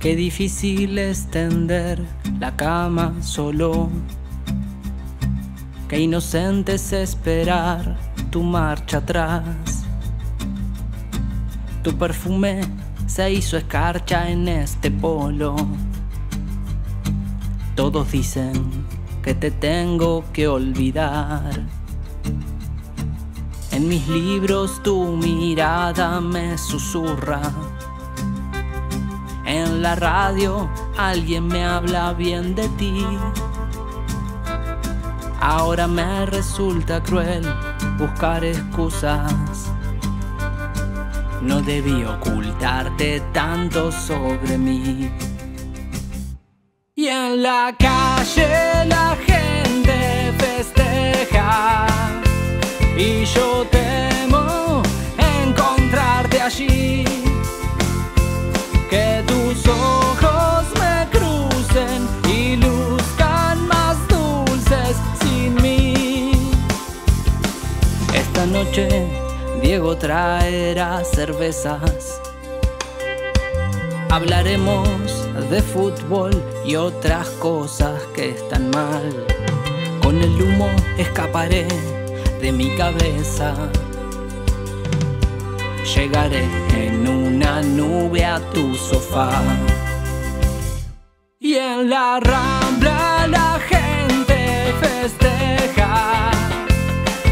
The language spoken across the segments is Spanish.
Qué difícil es tender la cama solo. Qué inocente es esperar tu marcha atrás. Tu perfume se hizo escarcha en este polo. Todos dicen que te tengo que olvidar. En mis libros tu mirada me susurra. La radio alguien me habla bien de ti. Ahora me resulta cruel buscar excusas. No debí ocultarte tanto sobre mí. Y en la calle la gente festeja. Noche Diego traerá cervezas. Hablaremos de fútbol y otras cosas que están mal. Con el humo escaparé de mi cabeza. Llegaré en una nube a tu sofá. Y en la rambla la gente festeja.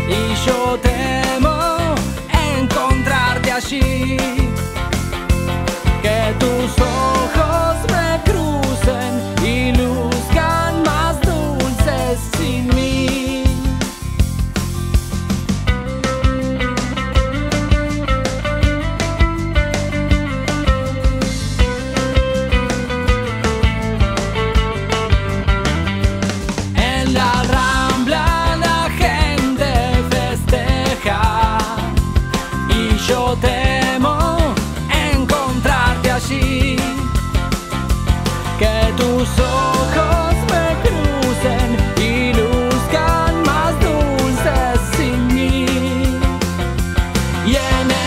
Y yo que tus ojos me crucen y luzcan más dulces sin mí. Yeah,